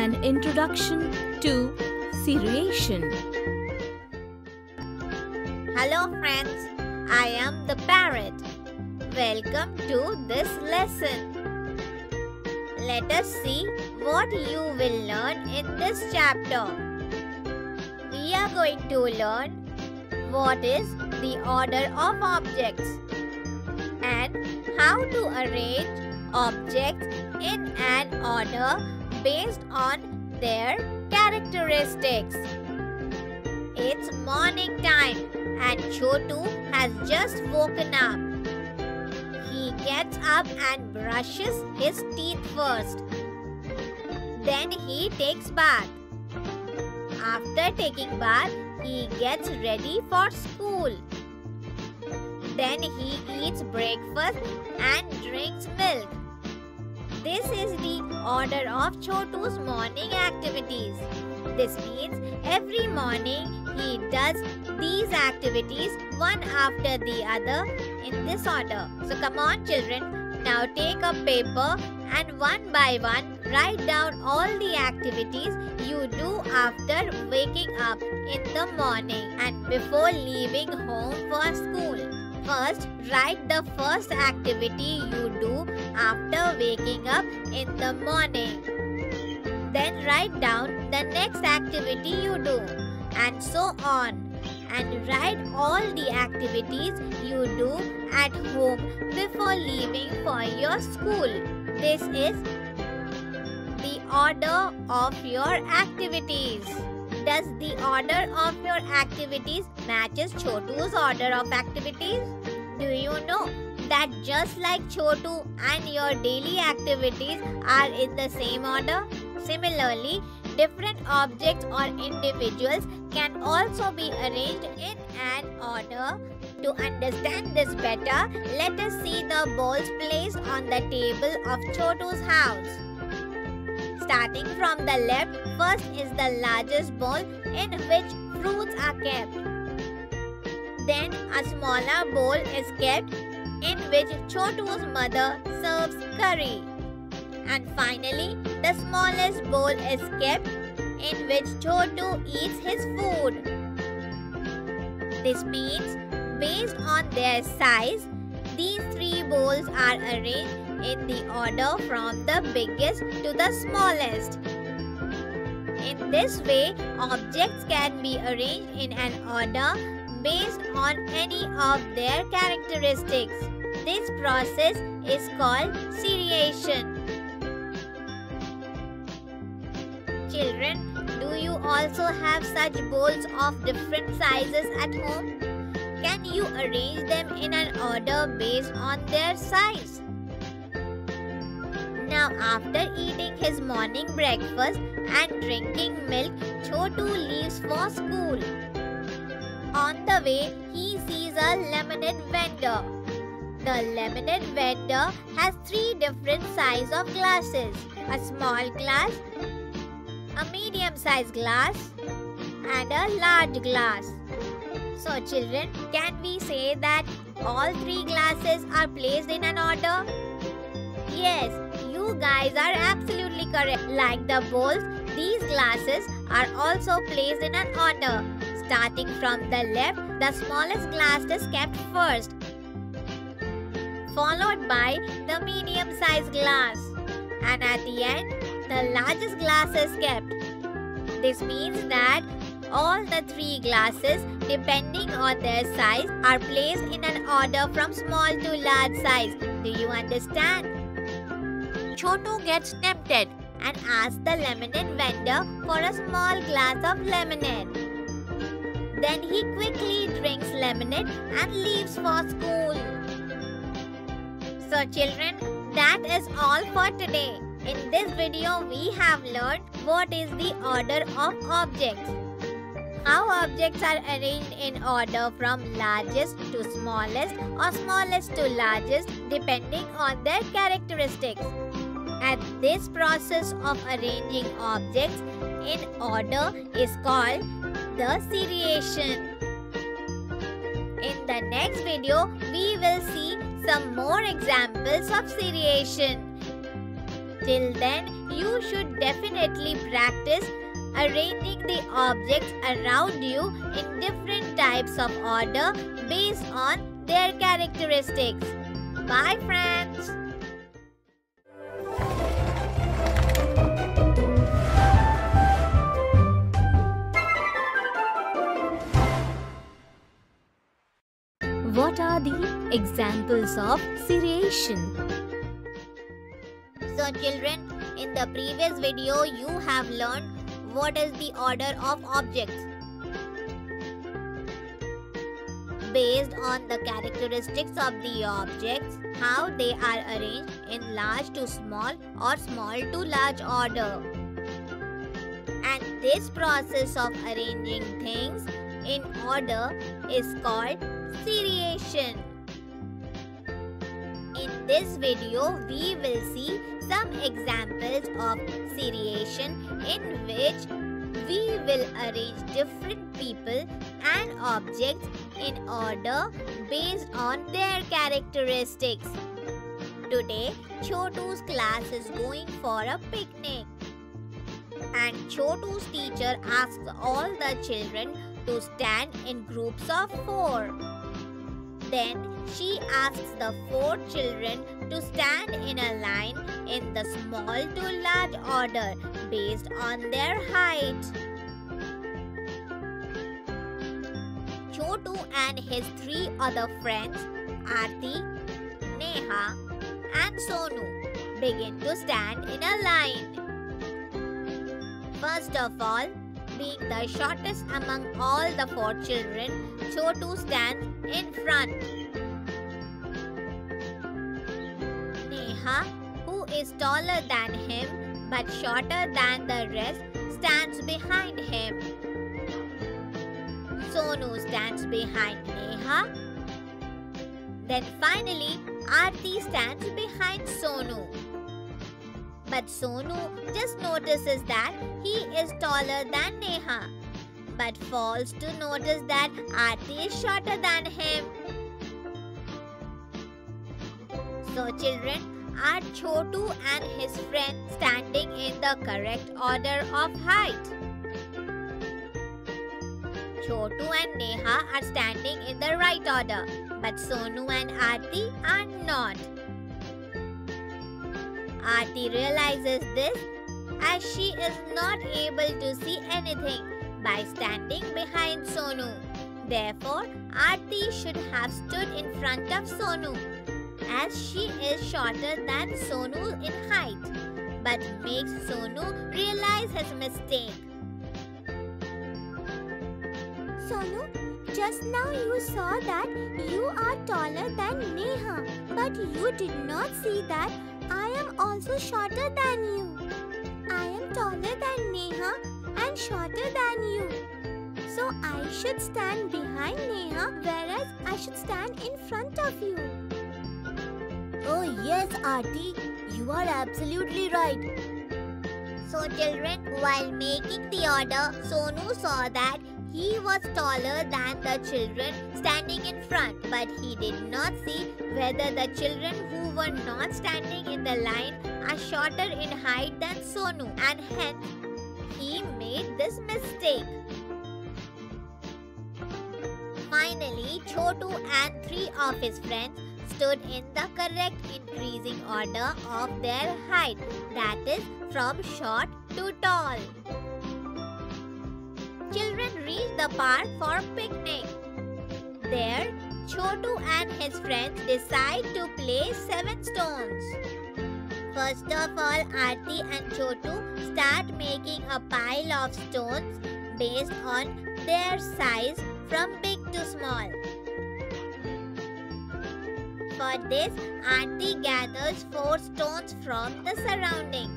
An introduction to seriation. Hello friends, I am the parrot. Welcome to this lesson. Let us see what you will learn in this chapter. We are going to learn what is the order of objects and how to arrange objects in an order based on their characteristics. It's morning time and Chotu has just woken up. He gets up and brushes his teeth first. Then he takes bath. After taking bath, he gets ready for school. Then he eats breakfast and drinks milk. This is the order of Chotu's morning activities. This means every morning he does these activities one after the other in this order. So come on children, now take a paper and one by one write down all the activities you do after waking up in the morning and before leaving home for school. First, write the first activity you do after waking up in the morning. Then write down the next activity you do and so on. And write all the activities you do at home before leaving for your school. This is the order of your activities. Does the order of your activities matches Chotu's order of activities? Do you know that just like Chotu and your daily activities are in the same order? Similarly, different objects or individuals can also be arranged in an order. To understand this better, let us see the bowls placed on the table of Chotu's house. Starting from the left, first is the largest bowl in which fruits are kept. Then a smaller bowl is kept in which Chotu's mother serves curry. And finally, the smallest bowl is kept in which Chotu eats his food. This means, based on their size, these three bowls are arranged in the order from the biggest to the smallest. In this way, objects can be arranged in an order based on any of their characteristics. This process is called seriation. Children, do you also have such bowls of different sizes at home? Can you arrange them in an order based on their size? Now, after eating his morning breakfast and drinking milk, Chotu leaves for school. On the way, he sees a lemonade vendor. The lemonade vendor has three different sizes of glasses. A small glass, a medium-sized glass and a large glass. So children, can we say that all three glasses are placed in an order? Yes, you guys are absolutely correct. Like the bowls, these glasses are also placed in an order. Starting from the left, the smallest glass is kept first, followed by the medium-sized glass, and at the end, the largest glass is kept. This means that all the three glasses, depending on their size, are placed in an order from small to large size. Do you understand? Chotu gets tempted and asks the lemonade vendor for a small glass of lemonade. Then he quickly drinks lemonade and leaves for school. So children, that is all for today. In this video, we have learned what is the order of objects. How objects are arranged in order from largest to smallest or smallest to largest depending on their characteristics. And this process of arranging objects in order is called the seriation. In the next video, we will see some more examples of seriation. Till then, you should definitely practice arranging the objects around you in different types of order based on their characteristics. Bye, friends. The examples of seriation? So, children, in the previous video, you have learned what is the order of objects. Based on the characteristics of the objects, how they are arranged in large to small or small to large order. And this process of arranging things in order is called seriation. In this video, we will see some examples of seriation in which we will arrange different people and objects in order based on their characteristics. Today, Chotu's class is going for a picnic. And Chotu's teacher asks all the children to stand in groups of four. Then she asks the four children to stand in a line in the small to large order based on their height. Chotu and his three other friends, Aarti, Neha, and Sonu, begin to stand in a line. First of all, being the shortest among all the four children, Chotu stands in front. Neha, who is taller than him but shorter than the rest, stands behind him. Sonu stands behind Neha. Then finally, Aarti stands behind Sonu. But Sonu just notices that he is taller than Neha, but fails to notice that Aarti is shorter than him. So, children, are Chotu and his friend standing in the correct order of height? Chotu and Neha are standing in the right order, but Sonu and Aarti are not. Aarti realizes this as she is not able to see anything by standing behind Sonu. Therefore, Aarti should have stood in front of Sonu as she is shorter than Sonu in height but makes Sonu realize his mistake. Sonu, just now you saw that you are taller than Neha, but you did not see that also shorter than you. I am taller than Neha and shorter than you. So I should stand behind Neha, whereas I should stand in front of you. Oh, yes, Aarti, you are absolutely right. So, children, while making the order, Sonu saw that he was taller than the children standing in front, but he did not see whether the children who were not standing in the line are shorter in height than Sonu, and hence he made this mistake. Finally, Chotu and three of his friends stood in the correct increasing order of their height, that is, from short to tall. Children reach the park for a picnic. There, Chotu and his friends decide to play seven stones. First of all, Aarti and Chotu start making a pile of stones based on their size from big to small. For this, Aarti gathers four stones from the surrounding.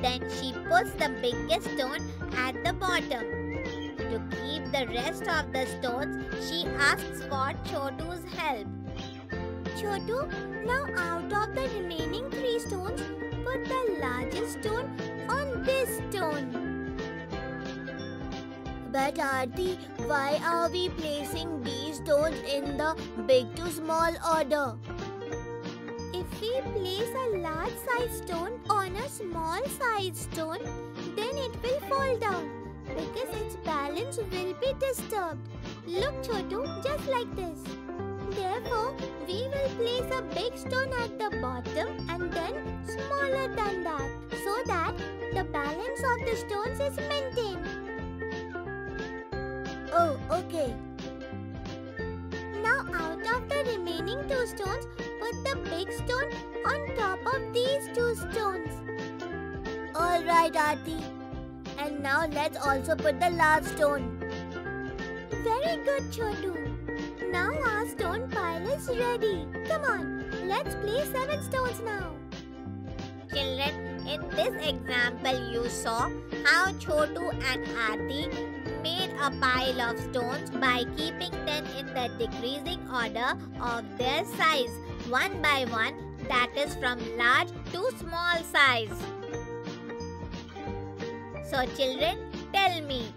Then she puts the biggest stone at the bottom. To keep the rest of the stones, she asks for Chotu's help. Chotu, now out of the remaining three stones, put the largest stone on this stone. But Aarti, why are we placing these stones in the big to small order? If we place a large size stone on a small size stone, then it will fall down because its balance will be disturbed. Look Chotu, just like this. Therefore, we will place a big stone at the bottom and then smaller than that so that the balance of the stones is maintained. Oh, okay. Now out of the remaining two stones, put the big stone on top of these two stones. Alright, Aarti. And now let's also put the last stone. Very good, Chotu. Now our stone pile is ready. Come on, let's place seven stones now. Children, in this example you saw how Chotu and Aarti made a pile of stones by keeping them in the decreasing order of their size, one by one, that is from large to small size. So children, tell me,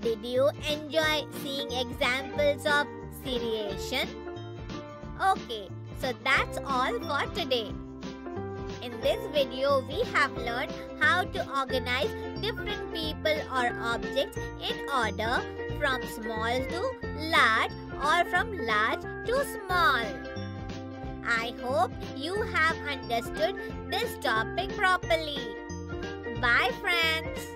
did you enjoy seeing examples of seriation? Okay, so that's all for today. In this video, we have learned how to organize different people or objects in order from small to large or from large to small. I hope you have understood this topic properly. Bye friends.